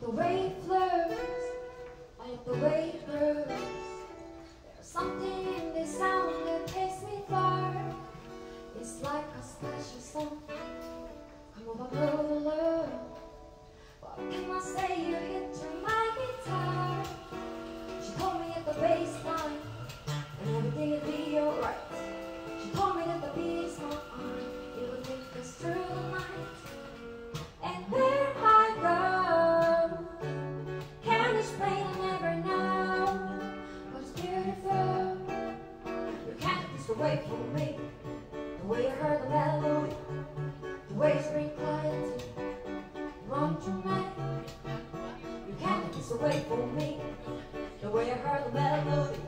the way it flows, like the way it grows. There's something in this sound that takes me far. It's like a special song. Come over close. The way you heard the melody, the way you bring quiet run to me. You can't get away from me. The way you heard the melody,